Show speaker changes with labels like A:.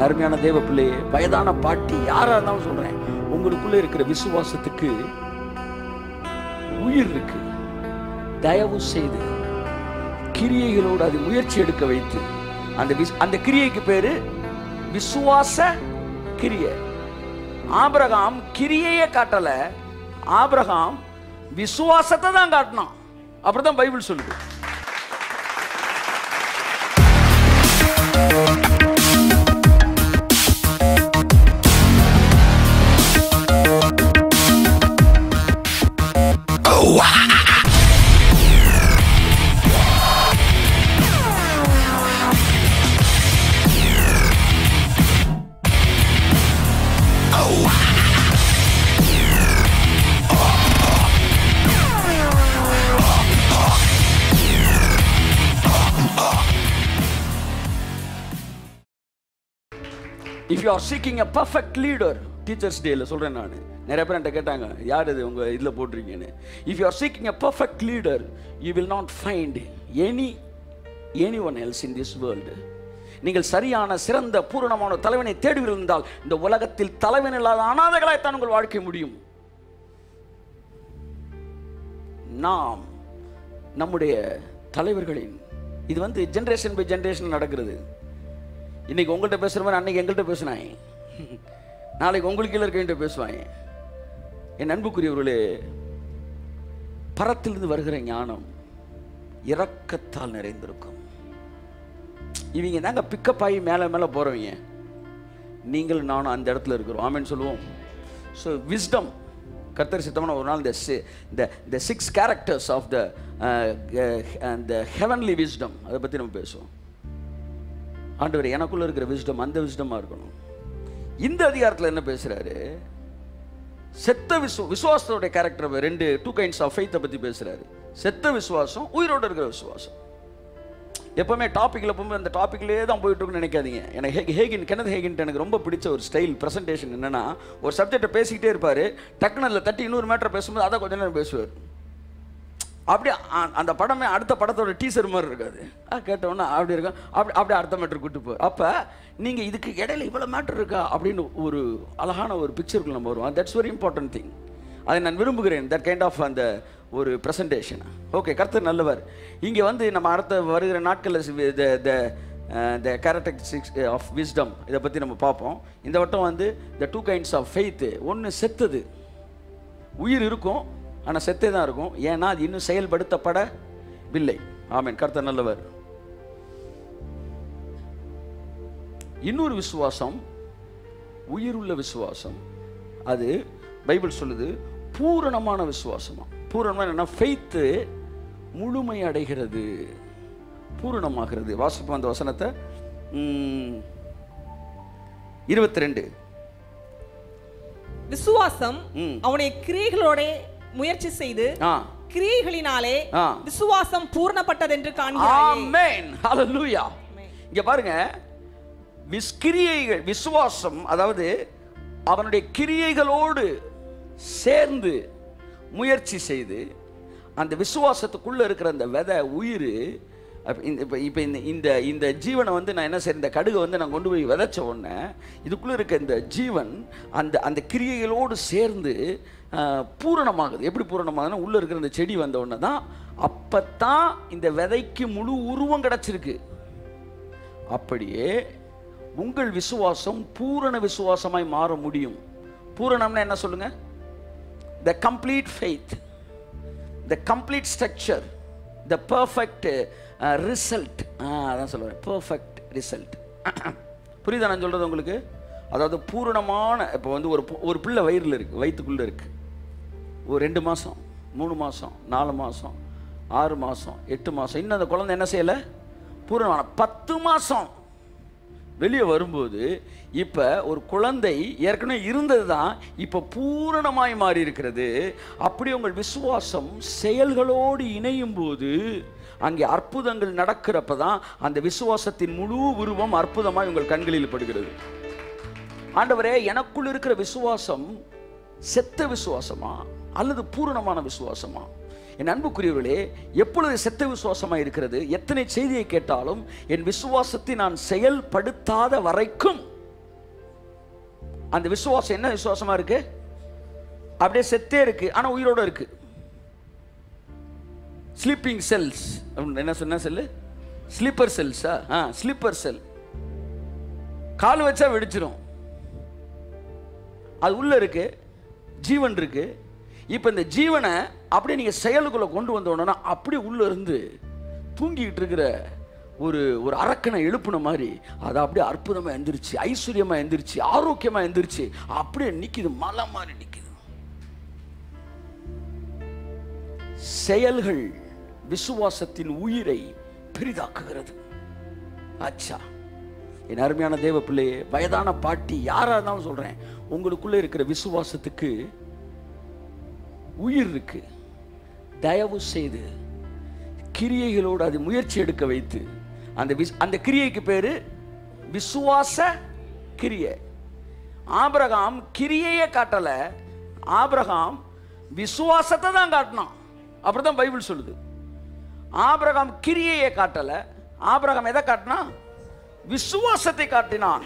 A: என் அருமையான தேவ பிள்ளையே வயதான பாட்டி யாரா இருந்தாலும் சொல்றேன். உங்களுக்குள்ள இருக்கிற விசுவாசத்துக்கு உயிர் இருக்கு. தயவு செய்து கிரியைகளோடு அது முயற்சி எடுக்க வைத்து அந்த விஸ்- அந்த கிரியைக்கு பேரு விசுவாச கிரியை. ஆபிரகாம் கிரியையே காட்டல. ஆபிரகாம் விசுவாசத்தை தான் காட்டினான். அப்படிதான் பைபிள் சொல்லுது. If you are seeking a perfect leader teachers டேல சொல்றேன் நான். நிறைய பேர் என்கிட்ட கேட்டாங்க யார் இது? உங்க இதில் போட்டிருக்கீங்கன்னு. If you are seeking a perfect leader you will not find any any one else in this world நீங்கள் சரியான சிறந்த பூரணமான தலைவனை தேடுவிருந்தால் இருந்தால் இந்த உலகத்தில் தலைவன் இல்லாத அனாதைகளாய்த்தான் உங்கள் வாழ்க்கை முடியும். நாம் நம்முடைய தலைவர்களின் இது வந்து ஜென்ரேஷன் பை ஜென்ரேஷன் நடக்கிறது. இன்னைக்கு உங்கள்கிட்ட பேசுகிற மாதிரி அன்னைக்கு எங்கள்கிட்ட பேசினாங்க நாளைக்கு உங்களுக்கு கீழே இருக்கவங்கிட்ட பேசுவாங்க என் அன்புக்குரியவர்களே பரத்திலிருந்து வருகிற ஞானம் இரக்கத்தால் நிறைந்திருக்கும். இவங்க தாங்க பிக்கப் ஆகி மேலே மேலே போகிறவங்க நீங்கள் நானும் அந்த இடத்துல இருக்கிறோம். ஆமேன்னு சொல்லுவோம். ஸோ விஸ்டம் கர்த்தர் சித்தமான ஒரு நாள் இந்த இந்த six characters of the heavenly wisdom அதை பற்றி நம்ம பேசுவோம். ஆண்டவர் எனக்குள்ள இருக்கிற விஸ்டம் அந்த விஸ்டமாக இருக்கணும். இந்த அதிகாரத்தில் என்ன பேசுறாரு? செத்த விசுவ விசுவாசத்தோடைய கேரக்டர் ரெண்டு டூ கைண்ட்ஸ் ஆஃப் ஃபெய்த்தை பற்றி பேசுறாரு. செத்த விசுவாசம் உயிரோட இருக்கிற விசுவாசம். எப்பவுமே டாப்பிக்கில் போகும்போது அந்த டாப்பிக்லேயே தான் போயிட்டு இருக்குன்னு நினைக்காதீங்க. எனக்கு ஹே ஹேகின் கெனத் ஹேகின்ட்டு எனக்கு ரொம்ப பிடிச்ச ஒரு ஸ்டைல் ப்ரெசன்டேஷன் என்னன்னா ஒரு சப்ஜெக்டை பேசிக்கிட்டே இருப்பார். டக்குனு அதில் தட்டி இன்னொரு மேட்டரை பேசும்போது அதை கொஞ்ச நேரம் பேசுவார். அப்படியே அந்த படமே அடுத்த படத்தோட டீசர் மாதிரி இருக்காது. ஆ கேட்டோன்னா அப்படி இருக்கும். அப்படி அப்படியே அடுத்த மேட்ரு கூட்டு போய் அப்போ நீங்கள் இதுக்கு இடையில இவ்வளோ மேட்ரு இருக்கா? அப்படின்னு ஒரு அழகான ஒரு பிக்சருக்கு நம்ம வருவோம். தட்ஸ் வெரி இம்பார்ட்டன்ட் திங் அதை நான் விரும்புகிறேன். தட் கைண்ட் ஆஃப் அந்த ஒரு ப்ரெசன்டேஷன் ஓகே கருத்து நல்லவர். இங்கே வந்து நம்ம அடுத்த வருகிற நாட்களில் the the characteristics of wisdom இதை பற்றி நம்ம பார்ப்போம். இந்த வட்டம் வந்து the two kinds of faith ஒன்று செத்துது. உயிர் இருக்கும். ஆனால் செத்தே தான் இருக்கும். ஏன்னா அது இன்னும் செயல்படுத்தப்படவில்லை. ஆமென். கர்த்தர் நல்லவர். இன்னொரு விசுவாசம் உயிருள்ள விசுவாசம். அது பைபிள் சொல்லுது பூரணமான விசுவாசமா? பூரணமான என்ன ஃபெய்த்து முழுமை அடைகிறது. பூரணமாகிறது. வாசிப்போம் அந்த வசனத்தை. இருபத்தி ரெண்டு.
B: விசுவாசம். அவனுடைய கிரியைகளோட முயற்சி செய்து கிரியைகளினாலே. விசுவாசம் பூர்ணப்பட்டதென்று காண்கிறாயே.
A: ஆமென். ஹalleluya. இங்க பாருங்க. விஸ் கிரியைகள் விசுவாசம் அதாவது அவனுடைய கிரியைகளோடு சேர்ந்து முயற்சி செய்து அந்த விசுவாசத்துக்குள்ள இருக்கிற அந்த விதை உயிர் இப்போ இப்போ இந்த இந்த இந்த ஜீவனை வந்து நான் என்ன செய்ய இந்த கடுகை வந்து நான் கொண்டு போய் விதைச்ச உடனே இதுக்குள்ளே இருக்க இந்த ஜீவன் அந்த அந்த கிரியைகளோடு சேர்ந்து பூரணமாகுது. எப்படி பூரணமாகுதுன்னா உள்ளே இருக்கிற இந்த செடி வந்த உடனே தான் அப்போ தான் இந்த விதைக்கு முழு உருவம் கிடச்சிருக்கு. அப்படியே உங்கள் விசுவாசம் பூரண விசுவாசமாய் மாற முடியும். பூரணம்னா என்ன சொல்லுங்கள் the complete faith the complete structure the perfect result அதான் சொல்லுவேன். பர்ஃபெக்ட் ரிசல்ட் புரியுதா நான் சொல்கிறது உங்களுக்கு? அதாவது பூரணமான இப்போ வந்து ஒரு ஒரு பிள்ளை வயிறில் இருக்குது வயிற்றுக்குள்ளே இருக்குது ஒரு ரெண்டு மாதம் மூணு மாதம் நாலு மாதம் ஆறு மாதம் எட்டு மாதம் இன்னும் அந்த குழந்தை என்ன செய்யலை? பூரணமான. பத்து மாதம் வெளியே வரும்போது இப்போ ஒரு குழந்தை ஏற்கனவே இருந்தது தான் இப்போ பூரணமாய் மாறி இருக்கிறது அப்படி உங்கள் விசுவாசம் செயல்களோடு இணையும் போது அங்கே அற்புதங்கள் நடக்கிறப்ப தான் அந்த விசுவாசத்தின் முழு உருவம் அற்புதமாய் உங்கள் கண்களில் படுகிறது. ஆண்டவரே எனக்குள் இருக்கிற விசுவாசம் செத்த விசுவாசமா அல்லது பூரணமான விசுவாசமா? என் அன்புக்குரியவர்களே எப்பொழுது செத்த விசுவாசமாக இருக்கிறது? எத்தனை செய்தியை கேட்டாலும் என் விசுவாசத்தை நான் செயல்படுத்தாத வரைக்கும் அந்த விசுவாசம் என்ன விசுவாசமா இருக்கு? அப்படியே செத்தே இருக்கு ஆனால் உயிரோடு இருக்குது ஸ்லீப்பிங் செல்ஸ் என்ன சொன்ன செல்லு? ஸ்லீப்பர் செல்ஸா ஆ? ஸ்லீப்பர் செல் கால் வச்சா வெடிச்சிரும். அது உள்ள இருக்கு ஜீவன் இருக்கு. இப்போ இந்த ஜீவனை அப்படியே நீங்கள் செயலுக்குள்ளே கொண்டு வந்த உடனே அப்படியே உள்ள இருந்து தூங்கிக்கிட்டு இருக்கிற ஒரு ஒரு அரக்கனை எழுப்புன மாதிரி அது அப்படியே அற்புதமாக எந்திரிச்சு ஐஸ்வர்யமாக எந்திரிச்சு ஆரோக்கியமாக எந்திரிச்சு அப்படியே நிற்கிது மலை மாதிரி நிற்கிது செயல்கள். விசுவாசத்தின் உயிரை பெரிதாக்குகிறது. அச்சா என் அருமையான தேவ பிள்ளையே வயதான பாட்டி யாரா இருந்தாலும் சொல்றேன் உங்களுக்குள்ள இருக்கிற விசுவாசத்துக்கு உயிர் இருக்கு. தயவு செய்து கிரியைகளோடு அது முயற்சி எடுக்க வைத்து அந்த விஸ் அந்த கிரியைக்கு பேர் விசுவாச கிரியை. ஆபிரகாம் கிரியையே காட்டலை. ஆபிரகாம் விசுவாசத்தை தான் காட்டினான். அப்படி தான் பைபிள் சொல்லுது. ஆபிரகாம் கிரியையை காட்டலை. ஆபிரகாம் எதை காட்டினா? விசுவாசத்தை காட்டினான்.